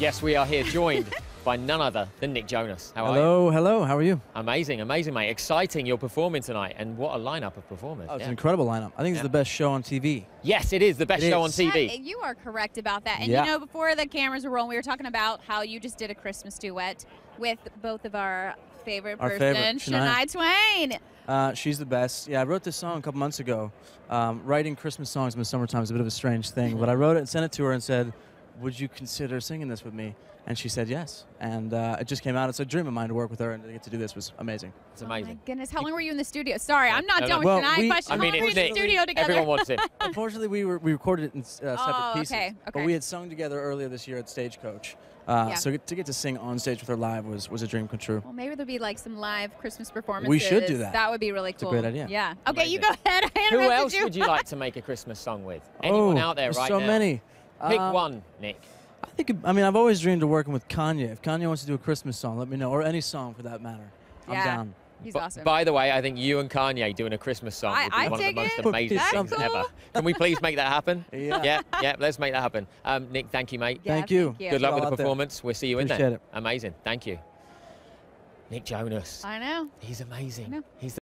Yes, we are here joined by none other than Nick Jonas. How are you? Hello, hello. How are you? Amazing, amazing, mate. Exciting you're performing tonight, and what a lineup of performers. Oh, it's yeah. an incredible lineup. I think Yeah. it's the best show on TV. Yes, it is the best It show on. TV. That- you are correct about that. And Yeah. you know, before the cameras were rolling, we were talking about how you just did a Christmas duet with both of our favorite Our person, favorite, Shania Shania. Twain. Uh, she's the best. Yeah, I wrote this song a couple months ago. Um, writing Christmas songs in the summertime is a bit of a strange thing, but I wrote it and sent it to her and said, "Would you consider singing this with me?" And she said yes. And uh, it just came out. It's a dream of mine to work with her and to get to do this was amazing. It's Oh my goodness, how long were you in the studio? Sorry, I'm not No, no. done with Well, Shania we- question. I How long were you in the studio together? Everyone wants it. Unfortunately, we were we recorded it in uh, separate Oh, pieces. okay, But we had sung together earlier this year at Stagecoach. Uh, Yeah. So to get to sing on stage with her live was was a dream come true. Well, maybe there'll be like some live Christmas performances. We should do that. That would be really a cool. great idea. Yeah. Okay, you go Amazing. ahead. I Who else you. would you like to make a Christmas song with? Anyone oh, out there there's right so now? many. Pick Um, one, Nick. I think I mean I've always dreamed of working with Kanye. If Kanye wants to do a Christmas song, let me know, or any song for that matter. I'm Yeah. down. He's B- awesome. By the way, I think you and Kanye doing a Christmas song I- would be I one of the most it. amazing That's things cool. ever. Can we please make that happen? Yeah. yeah, yeah, let's make that happen. Um, Nick, thank you, mate. Yeah, Thank you. thank Good luck with the out there. performance. We'll see you in Appreciate there. it. Amazing. Thank you. Nick Jonas. I know. He's amazing. know. He's